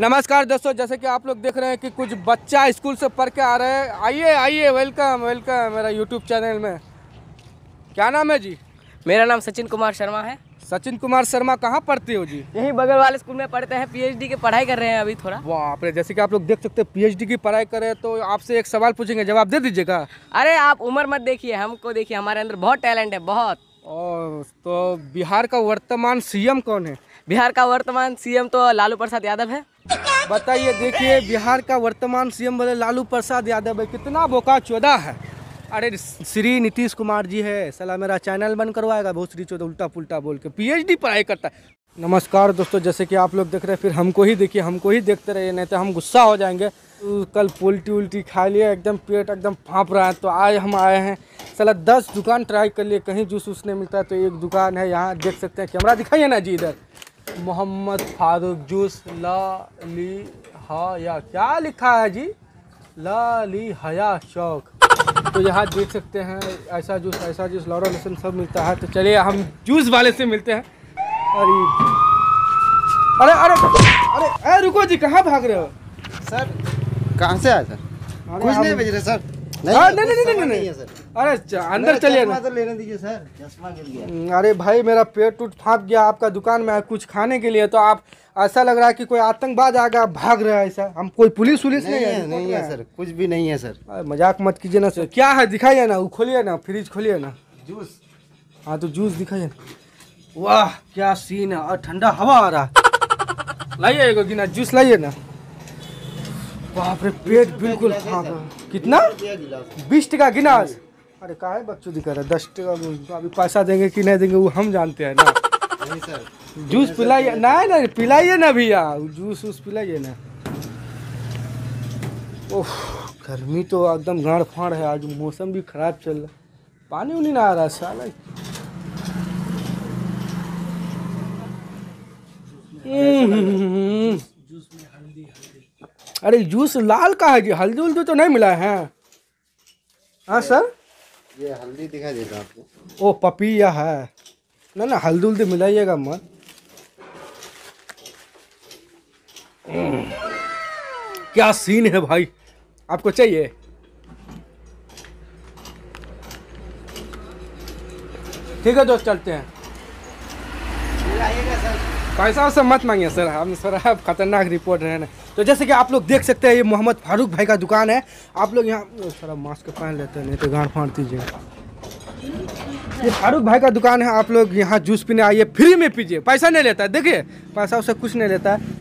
नमस्कार दोस्तों जैसे कि आप लोग देख रहे हैं कि कुछ बच्चा स्कूल से पढ़ के आ रहे हैं। आइए आइए वेलकम वेलकम मेरा यूट्यूब चैनल में। क्या नाम है जी? मेरा नाम सचिन कुमार शर्मा है। सचिन कुमार शर्मा कहाँ पढ़ते हो जी? यही बगल वाले स्कूल में पढ़ते हैं पीएचडी की पढ़ाई कर रहे हैं अभी थोड़ा। बाप रे जैसे कि आप लोग देख सकते हैं पीएचडी की पढ़ाई करें तो आपसे एक सवाल पूछेंगे जवाब दे दीजिएगा। अरे आप उम्र मत देखिए हमको देखिए हमारे अंदर बहुत टैलेंट है बहुत। और तो बिहार का वर्तमान सीएम कौन है? बिहार का वर्तमान सीएम तो लालू प्रसाद यादव है। बताइए, देखिए, बिहार का वर्तमान सीएम बोले लालू प्रसाद यादव है कितना बोका चौदह है। अरे, श्री नीतीश कुमार जी है सला मेरा चैनल बंद करवाएगा, बहुत श्री चौदह उल्टा पुल्टा बोल के पीएचडी पढ़ाई करता है। नमस्कार दोस्तों, जैसे कि आप लोग देख रहे हैं, फिर हमको ही देखिए, हमको ही देखते रहिए, नहीं तो हम गुस्सा हो जाएँगे। तो कल पोल्टी उल्टी खा लिए एकदम पेट एकदम फाँप रहा है तो आज हम आए हैं। सला दस दुकान ट्राई कर लिए, कहीं जूस वूस नहीं मिलता है तो एक दुकान है, यहाँ देख सकते हैं, कैमरा दिखाइए ना जी इधर। मोहम्मद फारूक जूस ला ली हा या। क्या लिखा है जी? ला ली हया चौक तो यहाँ देख सकते हैं ऐसा जूस ऐसा जूस लौरा लहसुन सब मिलता है। तो चलिए हम जूस वाले से मिलते हैं। अरे अरे अरे अरे अरे रुको जी कहाँ भाग रहे हो? सर कहाँ से आया सर कुछ नहीं बेच रहे सर। हाँ, नहीं नहीं नहीं नहीं है सर। अरे अंदर चलिए ना। तो लेने दीजिए सर। चश्मा गिर गया। हम्म, अरे भाई मेरा पेट टूट फाँप गया आपका दुकान में कुछ खाने के लिए तो आप ऐसा लग रहा है कि कोई आतंकवाद आ गया भाग रहा है ऐसा। हम कोई पुलिस वुलिस नहीं नहीं है नहीं है सर। कुछ भी नहीं है सर। मज़ाक मत कीजिए ना सर। क्या है दिखाइए ना वो खोलिए ना फ्रिज खोलिए ना। जूस। हाँ तो जूस दिखाइए वाह क्या सीन है और ठंडा हवा आ रहा है। लाइए एगो गिना जूस लाइए ना। बाप रे पेट बिल्कुल हाँ। कितना? बीस टका गिनास अरे का है बच्चों है दस टका अभी पैसा देंगे कि नहीं देंगे वो हम जानते हैं ना। जूस पिलाइए। नहीं नहीं पिलाइए ना भैया। जूस वूस पिलाइए ना। ओह गर्मी तो एकदम गाड़ फाड़ है। आज मौसम भी खराब चल रहा है। पानी उनी ना आ रहा साला। हम्म। अरे जूस लाल का है जी हल्दी उल्दी तो नहीं मिला है। हाँ सर? ये हल्दी दिखा देता आपको। ओ पपीया है। ना ना हल्दी उल्दी मिलाइएगा मत। क्या सीन है भाई? आपको चाहिए? ठीक है दोस्त चलते हैं। पैसा वैसा मत मांगिए, सर। हम सर, आप खतरनाक रिपोर्ट है ना। तो जैसे कि आप लोग देख सकते हैं, ये मोहम्मद फारूक भाई का दुकान है। आप लोग यहाँ सर मास्क पहन लेते हैं, नहीं तो गाँड फाड़ दीजिए। ये फारूक भाई का दुकान है, आप लोग यहाँ जूस पीने आइए, फ्री में पीजिए। पैसा नहीं लेता है, देखिए। पैसा उसे कुछ नहीं लेता है।